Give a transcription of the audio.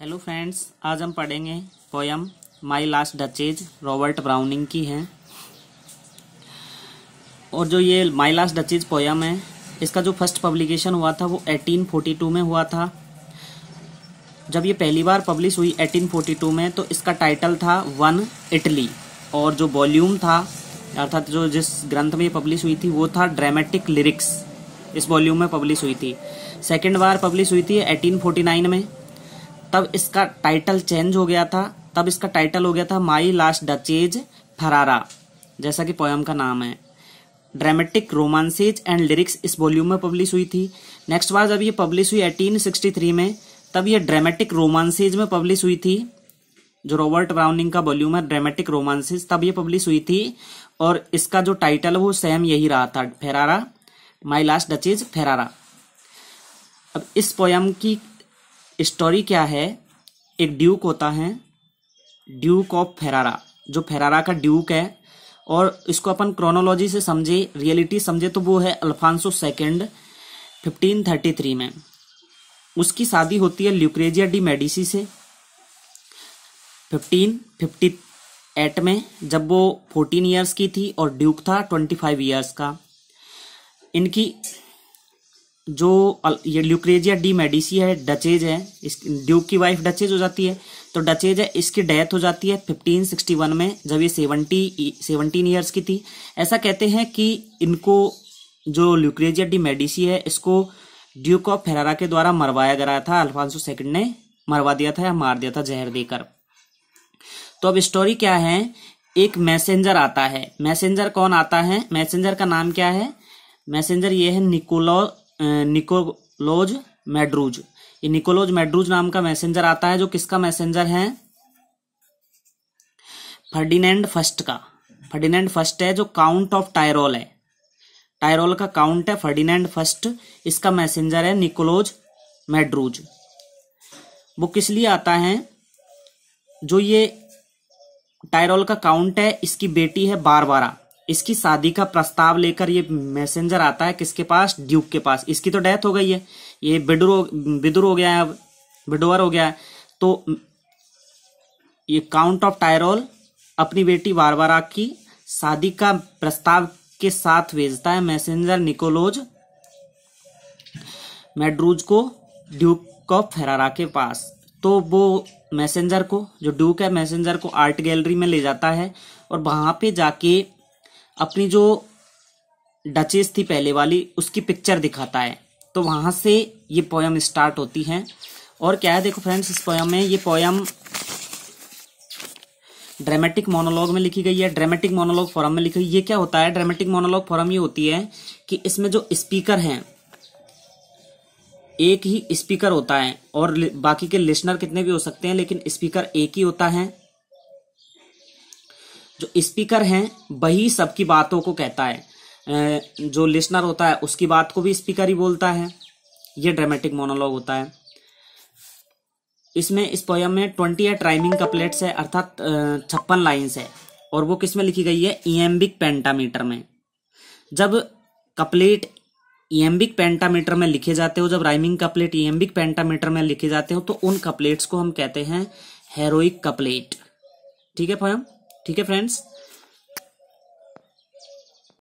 Hello friends आज हम पढ़ेंगे poem My Last Duchess Robert Browning की है। और जो ये माई लास्ट डचेज पोयम है, इसका जो फ़र्स्ट पब्लिकेशन हुआ था वो 1842 में हुआ था। जब ये पहली बार पब्लिश हुई 1842 में तो इसका टाइटल था वन इटली और जो वॉल्यूम था, अर्थात जो जिस ग्रंथ में ये पब्लिश हुई थी, वो था ड्रामेटिक लिरिक्स इस वॉल्यूम में पब्लिश हुई थी। सेकेंड बार पब्लिश हुई थी 1849 में। तब इसका टाइटल चेंज हो गया था। तब इसका टाइटल हो गया था माई लास्ट डचेज फरारा जैसा कि पोयम का नाम है। ड्रामेटिक रोमांसेज एंड लिरिक्स इस वॉल्यूम में पब्लिश हुई थी। नेक्स्ट बार जब ये पब्लिश हुई 1863 में, तब ये ड्रामेटिक रोमांसेज में पब्लिश हुई थी। जो रॉबर्ट ब्राउनिंग का वॉल्यूम है ड्रामेटिक रोमांसेज तब ये पब्लिश हुई थी। और इसका जो टाइटल वो सेम यही रहा था Ferrara My Last Duchess Ferrara अब इस पोयम की स्टोरी क्या है? एक ड्यूक होता है, ड्यूक ऑफ़ फेरारा, जो फेरारा का ड्यूक है। और इसको अपन क्रोनोलॉजी से समझे रियलिटी समझे तो वो है अल्फांसो सेकेंड 1533 में। उसकी शादी होती है ल्यूक्रेजिया डी मेडिसी से 1558 में, जब वो 14 इयर्स की थी और ड्यूक था 25 इयर्स का। इनकी जो ये ल्यूक्रेजिया डी मेडिसी है, डचेज है। इस, ड्यूक की वाइफ डचेज हो जाती है। तो डचेज है, इसकी डेथ हो जाती है 1561 में, जब ये 70 17 ईयर्स की थी। ऐसा कहते हैं कि इनको जो ल्यूक्रेजिया डी मेडिसी है, इसको ड्यूक ऑफ़ फेरारा के द्वारा मरवाया गया था। अल्फांसो सेकंड ने मरवा दिया था या मार दिया था जहर देकर। तो अब स्टोरी क्या है? एक मैसेंजर आता है। मैसेंजर कौन आता है? मैसेंजर का नाम क्या है? मैसेंजर ये है निकोलो निकोलोज मेड्रूज। ये निकोलोज मेड्रूज नाम का मैसेंजर आता है, जो किसका मैसेंजर है? फर्डिनेंड फ़र्स्ट का। फर्डिनेंड फ़र्स्ट है, जो काउंट ऑफ़ टायरोल है। टायरोल का काउंट है फर्डिनेंड फ़र्स्ट। इसका मैसेंजर है निकोलोज मेड्रूज। वो किस लिए आता है? जो ये टायरोल का काउंट है, इसकी बेटी है बारबारा। इसकी शादी का प्रस्ताव लेकर ये मैसेंजर आता है किसके पास? ड्यूक के पास। इसकी तो डेथ हो गई है। ये बिडुर बिदुर हो गया है अब बिडोवर हो गया है। तो ये काउंट ऑफ़ टायरोल अपनी बेटी बारबारा की शादी का प्रस्ताव के साथ भेजता है मैसेंजर निकोलोज मेड्रूज को ड्यूक ऑफ़ फेरारा के पास। तो वो मैसेंजर को, जो ड्यूक है, मैसेंजर को आर्ट गैलरी में ले जाता है और वहाँ पे जाके अपनी जो डचेस थी पहले वाली, उसकी पिक्चर दिखाता है। तो वहाँ से ये पोयम स्टार्ट होती है। और क्या है, देखो फ्रेंड्स इस पोयम में ये पोयम ड्रामेटिक मोनोलॉग में लिखी गई है। ड्रामेटिक मोनोलॉग फॉरम में लिखी गई। ये क्या होता है ड्रामेटिक मोनोलॉग फॉरम ये होती है कि इसमें जो स्पीकर हैं, एक ही स्पीकर होता है और बाकी के लिसनर कितने भी हो सकते हैं, लेकिन स्पीकर एक ही होता है। जो स्पीकर हैं, वही सबकी बातों को कहता है। जो लिसनर होता है, उसकी बात को भी स्पीकर ही बोलता है। ये ड्रामेटिक मोनोलॉग होता है। इसमें, इस पोयम में ट्वेंटी एट राइमिंग कपलेट्स है, अर्थात छप्पन लाइन्स है। और वो किसमें लिखी गई है? इएम्बिक पेंटामीटर में। जब कपलेट इएम्बिक पेंटामीटर में लिखे जाते हो, जब राइमिंग कपलेट इएम्बिक पेंटामीटर में लिखे जाते हो तो उन कपलेट्स को हम कहते हैं हेरोइक कपलेट ठीक है पोयम ठीक है फ्रेंड्स?